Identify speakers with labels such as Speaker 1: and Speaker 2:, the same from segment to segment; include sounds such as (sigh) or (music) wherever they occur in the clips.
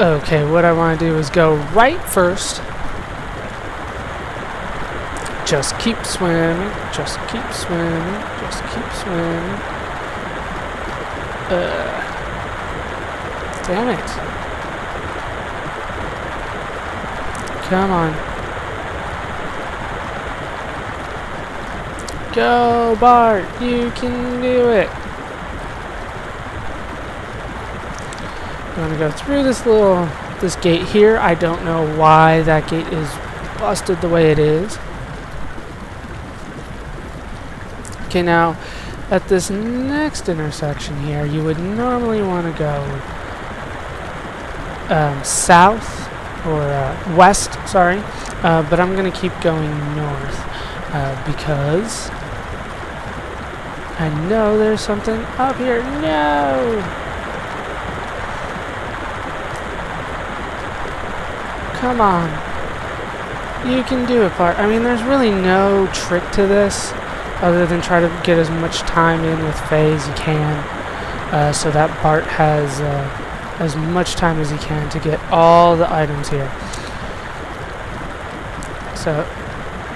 Speaker 1: Okay, what I want to do is go right first. Just keep swimming. Just keep swimming. Just keep swimming. Uh, damn it. Come on. Go, Bart! You can do it! I'm gonna go through this little, this gate here. I don't know why that gate is busted the way it is. Okay, now, at this next intersection here, you would normally want to go um, south, or uh, west, sorry, uh, but I'm going to keep going north, uh, because I know there's something up here. No! Come on. You can do it, Bart. I mean, there's really no trick to this other than try to get as much time in with Fei as you can uh, so that Bart has uh, as much time as he can to get all the items here. So,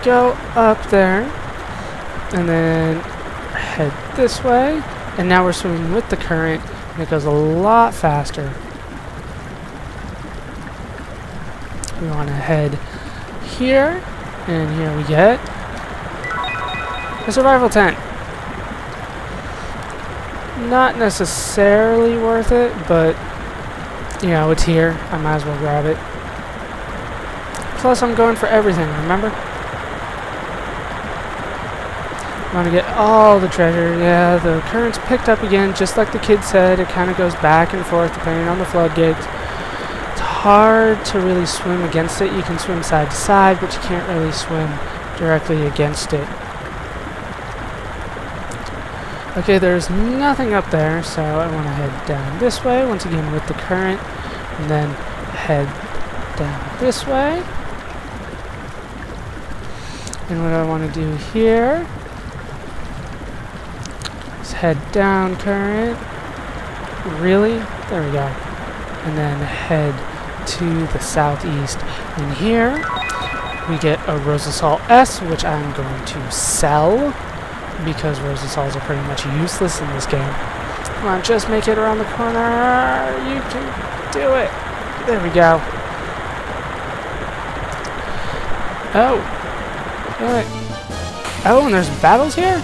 Speaker 1: go up there and then head this way and now we're swimming with the current and it goes a lot faster. We want to head here, and here we get a survival tent. Not necessarily worth it, but you know, it's here. I might as well grab it. Plus, I'm going for everything, remember? I want to get all the treasure. Yeah, the current's picked up again, just like the kid said. It kind of goes back and forth depending on the floodgates hard to really swim against it. You can swim side to side, but you can't really swim directly against it. Okay, there's nothing up there, so I want to head down this way, once again with the current, and then head down this way. And what I want to do here is head down current. Really? There we go. And then head to the southeast. And here we get a Rosasol S, which I'm going to sell because Rosasols are pretty much useless in this game. Come on, just make it around the corner. You can do it. There we go. Oh. Alright. Oh, and there's battles here?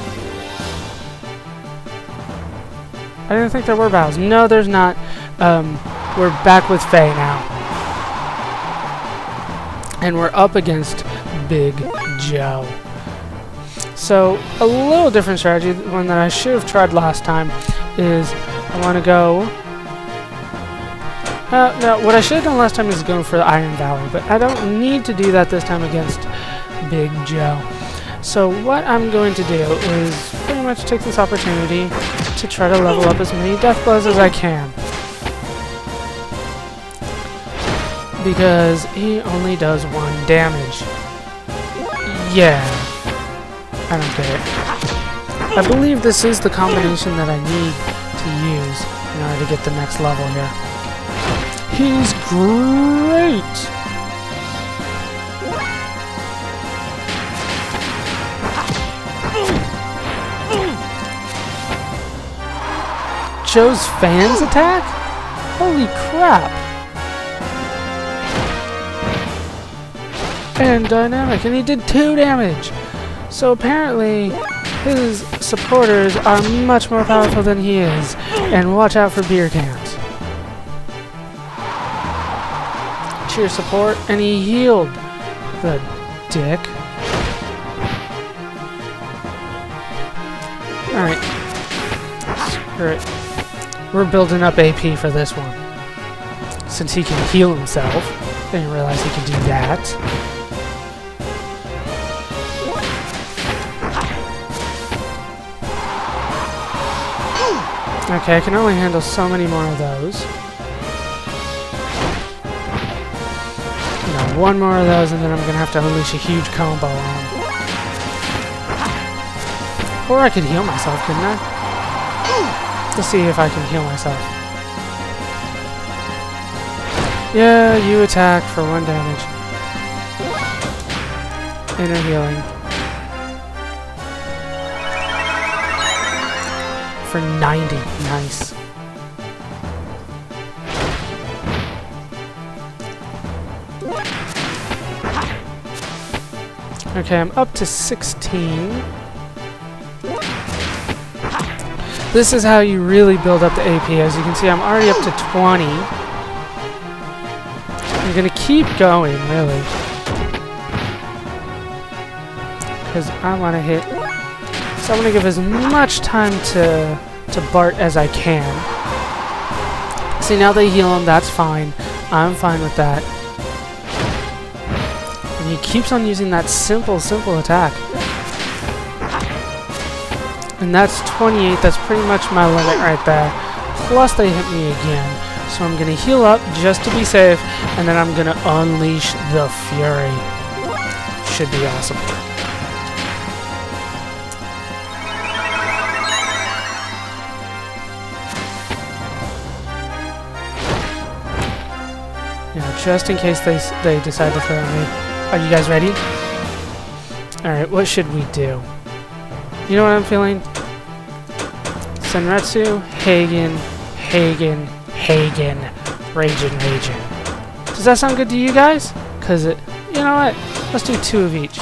Speaker 1: I didn't think there were battles. No, there's not. Um, we're back with Fei now and we're up against Big Joe. So, a little different strategy, one that I should have tried last time, is I want to go... Uh, no, what I should have done last time is go for the Iron Valley, but I don't need to do that this time against Big Joe. So what I'm going to do is pretty much take this opportunity to try to level up as many Death Blows as I can. Because he only does one damage. Yeah. I don't get it. I believe this is the combination that I need to use in order to get the next level here. He's great! Joe's fans attack? Holy crap! And dynamic, and he did 2 damage! So apparently, his supporters are much more powerful than he is, and watch out for beer cans. Cheer support, and he healed the dick. Alright. Screw it. We're building up AP for this one. Since he can heal himself. Didn't realize he could do that. Okay, I can only handle so many more of those. One more of those and then I'm gonna have to unleash a huge combo on him. Or I could heal myself, couldn't I? Let's see if I can heal myself. Yeah, you attack for one damage. Inner healing. For 90. Nice. Okay, I'm up to 16. This is how you really build up the AP. As you can see, I'm already up to 20. I'm gonna keep going, really. Because I want to hit... So I want to give as much time to, to Bart as I can. See, now they heal him, that's fine. I'm fine with that. And he keeps on using that simple, simple attack. And that's 28, that's pretty much my limit right there. Plus they hit me again. So I'm going to heal up just to be safe, and then I'm going to unleash the Fury. Should be awesome. Just in case they, they decide to throw me. Are you guys ready? Alright, what should we do? You know what I'm feeling? Senretsu, Hagen, Hagen, Hagen, Raijin, Raijin. Does that sound good to you guys? Because it, you know what? Let's do two of each.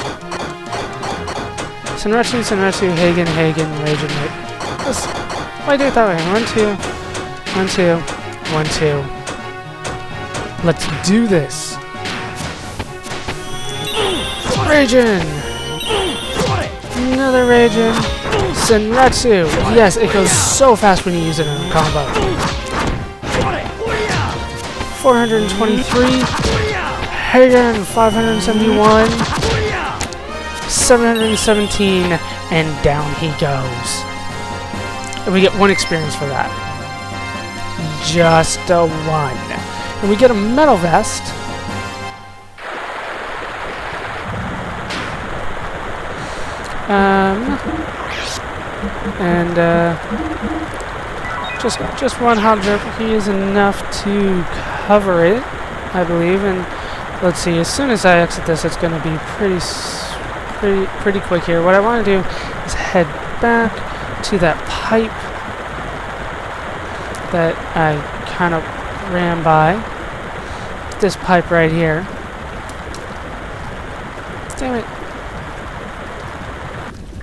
Speaker 1: Senretsu, Senretsu, Hagen, Hagen, Raijin, Raijin. Let's, why do it that way? One, two, one, two, one, two. Let's do this. Raijin! Another Raijin. Senretsu! Yes, it goes so fast when you use it in a combo. 423. Hagen, 571. 717. And down he goes. And we get one experience for that. Just a one. And we get a metal vest. Um, and uh, just just one hob jerky is enough to cover it, I believe. And let's see, as soon as I exit this, it's going to be pretty pretty pretty quick here. What I want to do is head back to that pipe that I kind of ran by. This pipe right here. Damn it.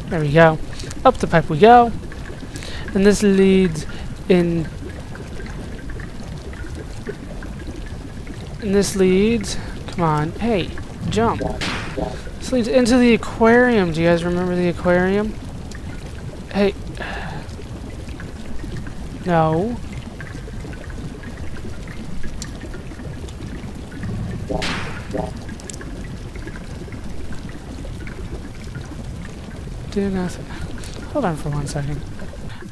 Speaker 1: There we go. Up the pipe we go. And this leads in... And this leads... Come on. Hey, jump. This leads into the aquarium. Do you guys remember the aquarium? Hey. (sighs) No. Do nothing. Hold on for one second.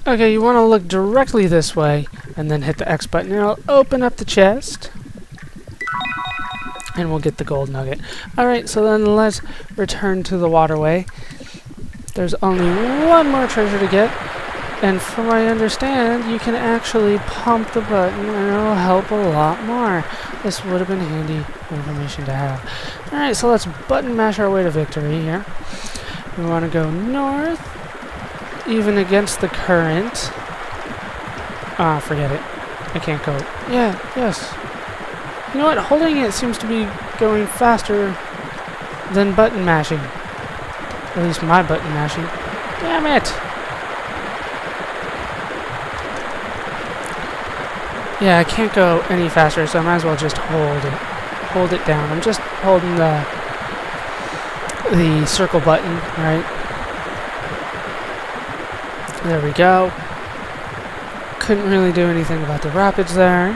Speaker 1: Okay, you want to look directly this way, and then hit the X button, it'll open up the chest. And we'll get the gold nugget. Alright, so then let's return to the waterway. There's only one more treasure to get, and from what I understand, you can actually pump the button, and it'll help a lot more. This would have been handy information to have. Alright, so let's button mash our way to victory here. We want to go north, even against the current. Ah, forget it. I can't go. Yeah, yes. You know what? Holding it seems to be going faster than button mashing. At least my button mashing. Damn it! Yeah, I can't go any faster, so I might as well just hold it. Hold it down. I'm just holding the the circle button, right? There we go. Couldn't really do anything about the rapids there.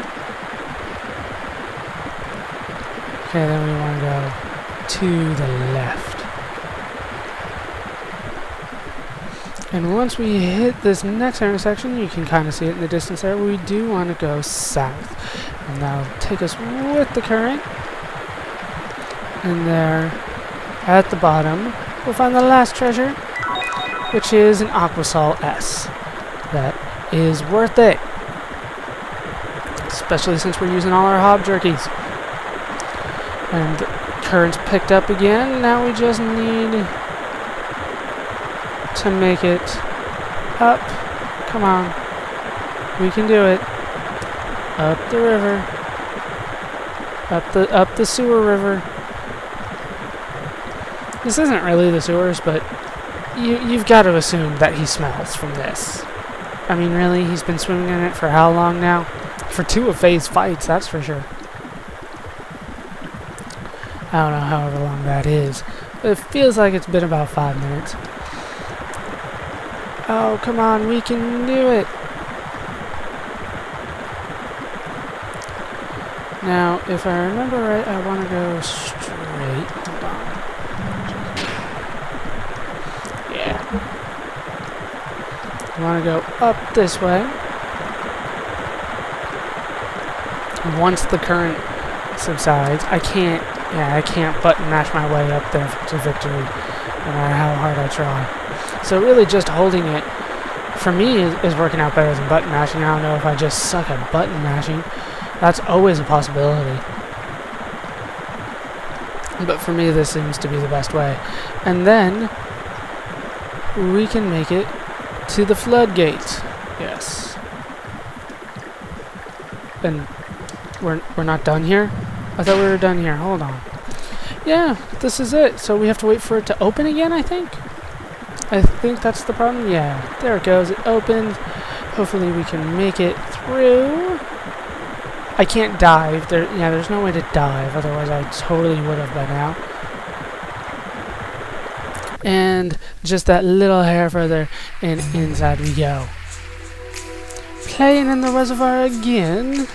Speaker 1: Okay, then we want to go to the left. And once we hit this next intersection, you can kind of see it in the distance there, we do want to go south. And that'll take us with the current. And there at the bottom, we'll find the last treasure, which is an Aquasol S. That is worth it. Especially since we're using all our hob jerkies. And the current's picked up again. Now we just need to make it up. Come on. We can do it. Up the river. Up the up the sewer river. This isn't really the sewers, but you you've got to assume that he smells from this. I mean, really, he's been swimming in it for how long now? For two of Fei's fights, that's for sure. I don't know however long that is. But it feels like it's been about five minutes. Oh, come on, we can do it! Now, if I remember right, I want to go straight. Hold on. Yeah. I want to go up this way. Once the current subsides, I can't, yeah, I can't button mash my way up there to victory, no matter how hard I try. So really just holding it, for me, is, working out better than button mashing. I don't know if I just suck at button mashing. That's always a possibility. But for me, this seems to be the best way. And then, we can make it to the floodgates. Yes. And we're, we're not done here? I thought we were done here. Hold on. Yeah, this is it. So we have to wait for it to open again, I think? I think that's the problem. Yeah, there it goes. It opened. Hopefully we can make it through. I can't dive. There, yeah, there's no way to dive. Otherwise, I totally would have by now. And just that little hair further, and inside we go. Playing in the reservoir again.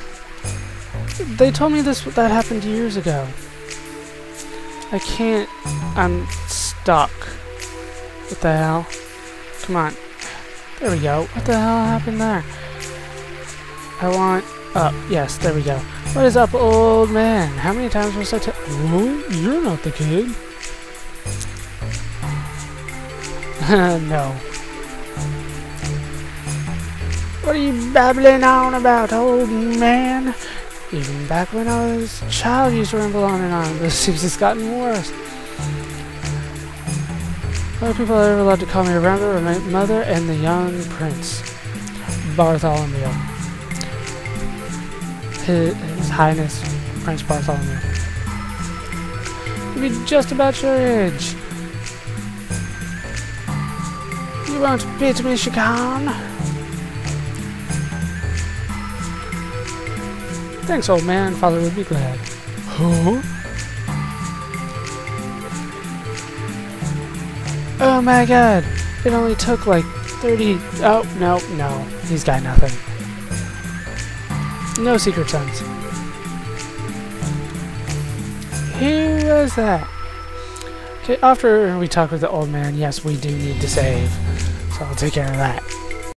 Speaker 1: They told me this that happened years ago. I can't. I'm stuck. What the hell? Come on. There we go. What the hell happened there? I want up. Yes, there we go. What is up, old man? How many times must I tell- Oh, you're not the kid. (laughs) no. What are you babbling on about, old man? Even back when I was a child, you used to ramble on and on, (laughs) but seems it's gotten worse. Other people are ever allowed to call me Remember were my mother and the young prince, Bartholomew. His, His Highness Prince Bartholomew. He'll be just about your age. You won't beat me, Shakan. Thanks, old man. Father would be glad. Huh? Oh my god! It only took like 30... Oh, no, no. He's got nothing. No secret sons. Who was that? After we talk with the old man, yes, we do need to save. So I'll take care of that.